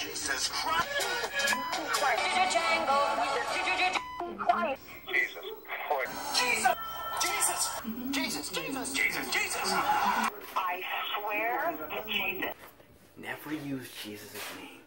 Jesus Christ. Jesus Jesus. Jesus. Jesus. Jesus. Jesus. Jesus. I swear to Jesus. Never use Jesus' name.